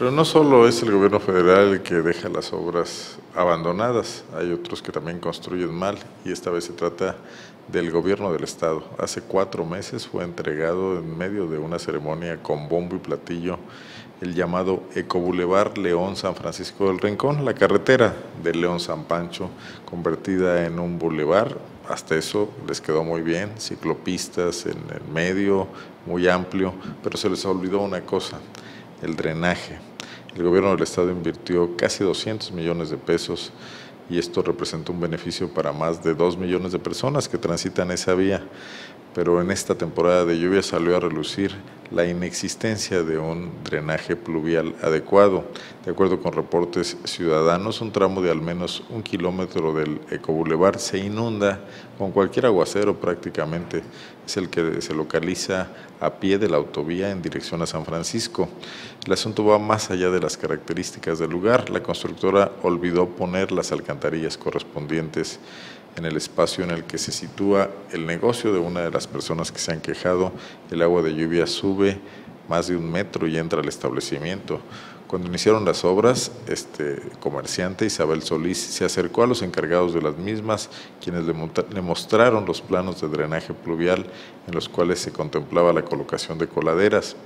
Pero no solo es el gobierno federal el que deja las obras abandonadas, hay otros que también construyen mal y esta vez se trata del gobierno del estado. Hace cuatro meses fue entregado en medio de una ceremonia con bombo y platillo el llamado Ecobulevar León San Francisco del Rincón, la carretera de León San Pancho, convertida en un bulevar. Hasta eso les quedó muy bien, ciclopistas en el medio, muy amplio, pero se les olvidó una cosa, el drenaje. El gobierno del estado invirtió casi 200 millones de pesos y esto representó un beneficio para más de 2 millones de personas que transitan esa vía. Pero en esta temporada de lluvia salió a relucir la inexistencia de un drenaje pluvial adecuado. De acuerdo con reportes ciudadanos, un tramo de al menos un kilómetro del Ecobulevar se inunda con cualquier aguacero prácticamente. Es el que se localiza a pie de la autovía en dirección a San Francisco. El asunto va más allá de las características del lugar. La constructora olvidó poner las alcantarillas correspondientes en el espacio en el que se sitúa el negocio de una de las personas que se han quejado. El agua de lluvia sube más de un metro y entra al establecimiento. Cuando iniciaron las obras, este comerciante Isabel Solís se acercó a los encargados de las mismas, quienes le, mostraron los planos de drenaje pluvial en los cuales se contemplaba la colocación de coladeras.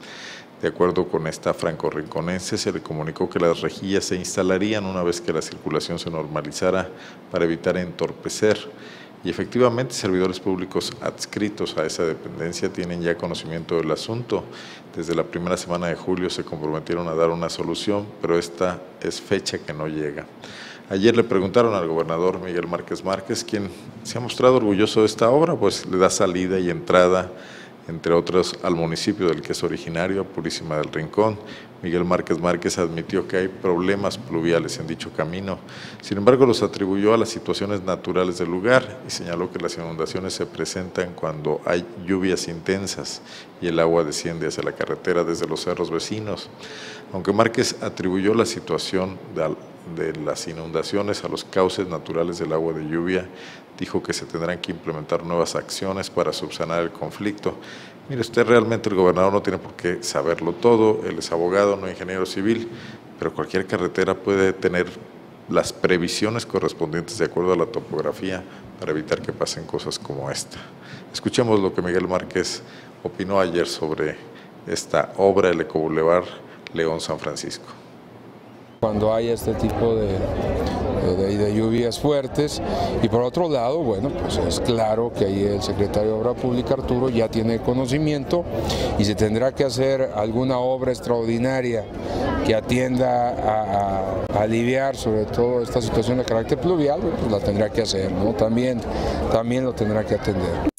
De acuerdo con esta franco-rinconense, se le comunicó que las rejillas se instalarían una vez que la circulación se normalizara para evitar entorpecer. Y efectivamente, servidores públicos adscritos a esa dependencia tienen ya conocimiento del asunto. Desde la primera semana de julio se comprometieron a dar una solución, pero esta es fecha que no llega. Ayer le preguntaron al gobernador Miguel Márquez Márquez, quien se ha mostrado orgulloso de esta obra, pues le da salida y entrada entre otros al municipio del que es originario, Purísima del Rincón. Miguel Márquez Márquez admitió que hay problemas pluviales en dicho camino, sin embargo los atribuyó a las situaciones naturales del lugar y señaló que las inundaciones se presentan cuando hay lluvias intensas y el agua desciende hacia la carretera desde los cerros vecinos. Aunque Márquez atribuyó la situación de de las inundaciones a los cauces naturales del agua de lluvia, dijo que se tendrán que implementar nuevas acciones para subsanar el conflicto. Mire, usted realmente el gobernador no tiene por qué saberlo todo, él es abogado, no ingeniero civil, pero cualquier carretera puede tener las previsiones correspondientes de acuerdo a la topografía para evitar que pasen cosas como esta. Escuchemos lo que Miguel Márquez opinó ayer sobre esta obra, el Ecobulevar León San Francisco cuando hay este tipo de, de, lluvias fuertes y por otro lado, bueno, pues es claro que ahí el secretario de Obra Pública Arturo ya tiene conocimiento y se tendrá que hacer alguna obra extraordinaria que atienda a, aliviar sobre todo esta situación de carácter pluvial, pues la tendrá que hacer, ¿no? También, también lo tendrá que atender.